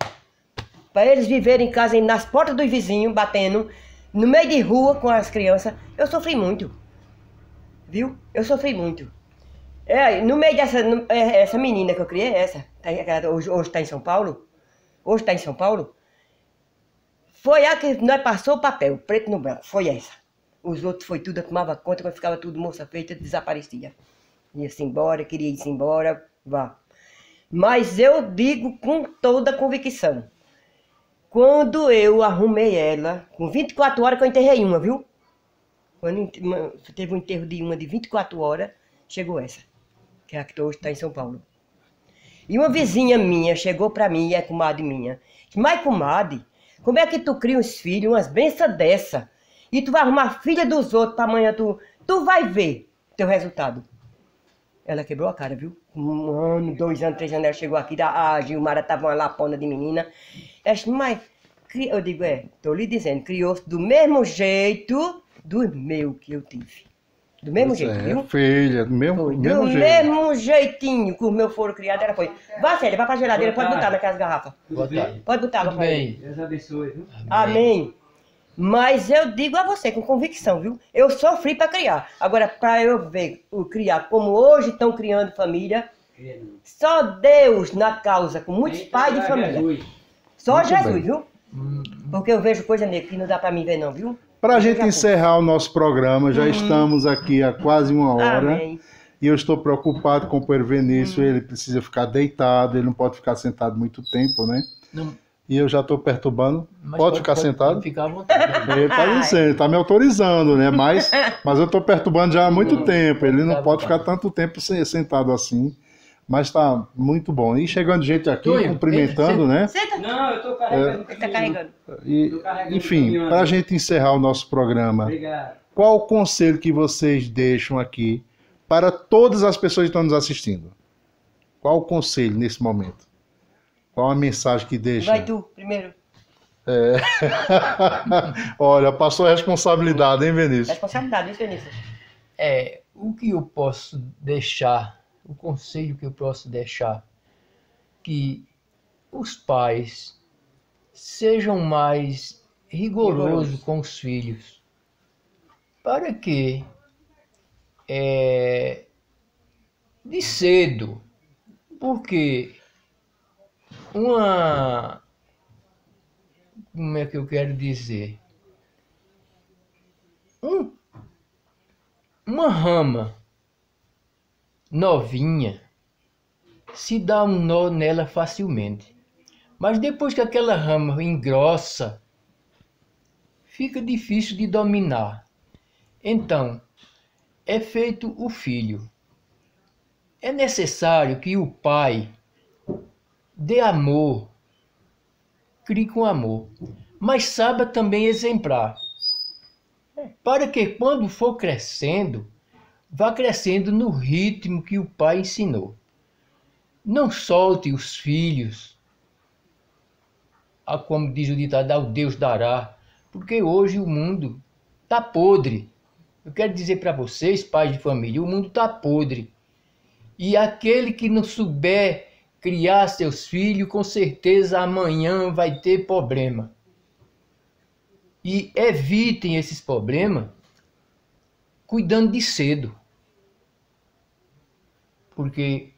Para eles viverem em casa, nas portas dos vizinhos, batendo, no meio de rua com as crianças. Eu sofri muito. Viu? Eu sofri muito. É, no meio dessa. no- é, essa menina que eu criei, essa, tá, hoje está em São Paulo. Hoje está em São Paulo. Foi a que nós passou o papel, preto no branco. Foi essa. Os outros foi tudo, eu tomava conta, quando ficava tudo moça feita, desaparecia. Ia-se embora, queria ir-se embora, vá. Mas eu digo com toda convicção. Quando eu arrumei ela, com 24 horas que eu enterrei uma, viu? Quando teve um enterro de uma de 24 horas, chegou essa, que é a que hoje está em São Paulo. E uma vizinha minha chegou pra mim, é comadre minha. Mas, comadre, como é que tu cria uns filhos, umas benças dessa? E tu vai arrumar filha dos outros pra amanhã tu... Tu vai ver teu resultado. Ela quebrou a cara, viu? Um ano, dois anos, três anos, ela chegou aqui, a Gilmara tava uma lapona de menina. Mas... cri-" Eu digo, é, tô lhe dizendo, criou-se do mesmo jeito do meu que eu tive. Do mesmo Pois jeito, é, viu? filha, do mesmo, Foi. do mesmo do jeito. mesmo jeitinho que os meus foram criados, ela foi. Vá, Célia, vai pra geladeira, pode botar naquelas garrafas. Pode botar Tudo bem. Deus abençoe, viu? Amém. Mas eu digo a você com convicção, viu? Eu sofri para criar. Agora, para eu ver o criar como hoje estão criando família, só Deus na causa, com muitos Eita, pais de família. Jesus. Só Muito Jesus, bem. viu? Hum, Porque eu vejo coisa nele que não dá para mim ver, não, viu? Para a gente encerrar o nosso programa, já estamos aqui há quase uma hora. Hum. Amém. E eu estou preocupado com o Pedro Vinícius, ele precisa ficar deitado, ele não pode ficar sentado muito tempo, né? não, E eu já estou perturbando. mas Pode ficar sentado? Pode ficar à vontade. Ele está dizendo, ele está me autorizando, né? Mas, mas eu estou perturbando já há muito tempo. Ele não pode ficar tanto tempo se- sentado assim. Mas está muito bom. E chegando gente aqui, cumprimentando, né? Senta. Não, eu tô carregando. Ele tá carregando. E, Tô carregando enfim, para a gente encerrar o nosso programa, Obrigado. qual o conselho que vocês deixam aqui para todas as pessoas que estão nos assistindo? Qual o conselho nesse momento? Qual a mensagem que deixa? Vai tu, primeiro. (laughs) Olha, passou a responsabilidade, hein, Vinícius? Responsabilidade, isso, Vinícius. É, o que eu posso deixar, o conselho que eu posso deixar, que os pais sejam mais rigorosos com os filhos, para que é, de cedo, porque uma como é que eu quero dizer? Um uma rama novinha, se dá um nó nela facilmente. Mas depois que aquela rama engrossa, fica difícil de dominar. Então, é feito o filho. É necessário que o pai dê amor, crie com amor, mas saiba também exemplar, para que quando for crescendo, vá crescendo no ritmo que o pai ensinou. Não solte os filhos, a, como diz o ditado, ao Deus dará, porque hoje o mundo está podre. Eu quero dizer para vocês, pais de família, o mundo está podre. E aquele que não souber criar seus filhos, com certeza amanhã vai ter problema. E evitem esses problemas cuidando de cedo. Porque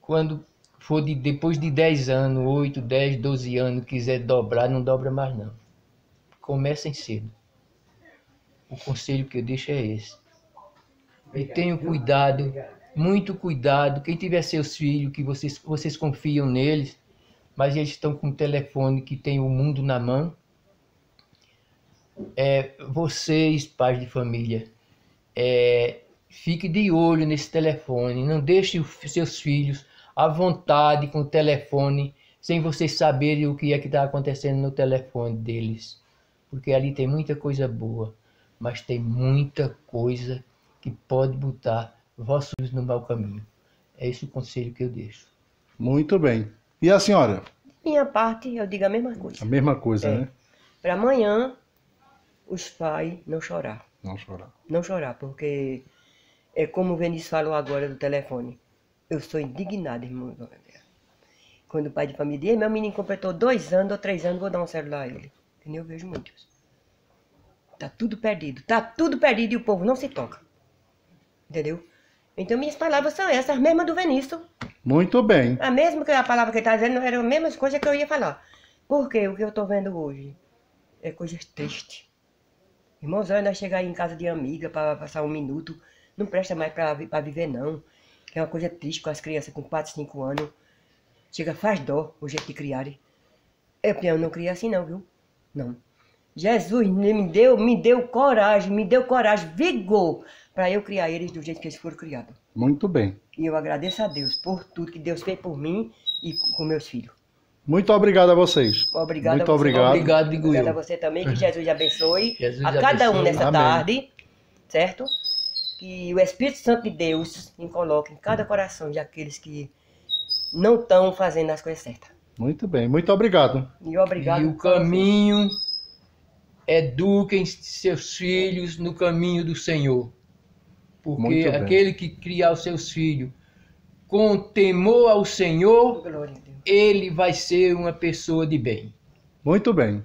quando for de, depois de 10 anos, 8, 10, 12 anos, quiser dobrar, não dobra mais não. Comecem cedo. O conselho que eu deixo é esse. E tenham cuidado, muito cuidado. Quem tiver seus filhos, que vocês, vocês confiam neles, mas eles estão com um telefone que tem o mundo na mão. É, vocês, pais de família, é, fique de olho nesse telefone. Não deixe os seus filhos à vontade com o telefone, sem vocês saberem o que é que está acontecendo no telefone deles. Porque ali tem muita coisa boa, mas tem muita coisa que pode botar vossos filhos no mau caminho. É esse o conselho que eu deixo. Muito bem. E a senhora? Minha parte, eu digo a mesma coisa. A mesma coisa, É. né? Para amanhã, os pais não chorar. Não chorar. Não chorar, porque é como o Vinícius falou agora do telefone. Eu sou indignada, irmão. Quando o pai de família diz, meu menino completou dois anos ou três anos, vou dar um celular a ele. Entendeu? Eu vejo muitos. Tá tudo perdido. Tá tudo perdido e o povo não se toca. Entendeu? Então minhas palavras são essas, as mesmas do Vinícius. Muito bem. A mesma que a palavra que ele está dizendo era a mesma coisa que eu ia falar. Porque o que eu estou vendo hoje é coisas tristes. Irmãos, olha, nós chegar em casa de amiga para passar um minuto, não presta mais para viver, não. Que é uma coisa triste com as crianças com 4, 5 anos. Chega, faz dó o jeito de criarem. Eu, eu não cria assim, não, viu? Não. Jesus me deu, me deu coragem, me deu coragem, vigor, para eu criar eles do jeito que eles foram criados. Muito bem. E eu agradeço a Deus por tudo que Deus fez por mim e com meus filhos. Muito obrigado a vocês. Obrigado Muito a você. obrigado. Obrigado, digo Obrigado a você também, que (laughs) Jesus abençoe Jesus a cada um abençoe. nessa Amém. tarde, certo? Que o Espírito Santo de Deus coloque em cada coração de aqueles que não estão fazendo as coisas certas. Muito bem. Muito obrigado. E obrigado. E o caminho, eduquem seus filhos no caminho do Senhor. Porque aquele que criar os seus filhos com temor ao Senhor, ele vai ser uma pessoa de bem. Muito bem.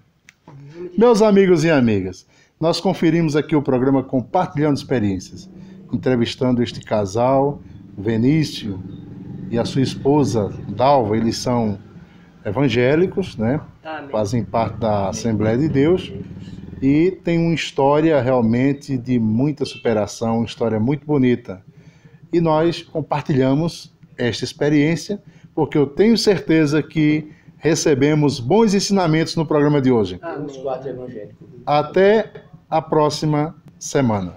Meus amigos e amigas, nós conferimos aqui o programa Compartilhando Experiências, entrevistando este casal, Venício e a sua esposa, Dalva. Eles são evangélicos, né? Amém. fazem parte da Assembleia de Deus e tem uma história realmente de muita superação, uma história muito bonita. E nós compartilhamos esta experiência porque eu tenho certeza que recebemos bons ensinamentos no programa de hoje. Evangélicos. Até a próxima semana.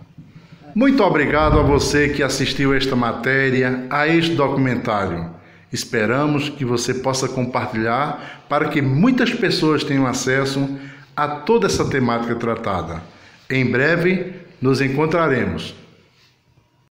Muito obrigado a você que assistiu esta matéria, a este documentário. Esperamos que você possa compartilhar para que muitas pessoas tenham acesso a toda essa temática tratada. Em breve nos encontraremos.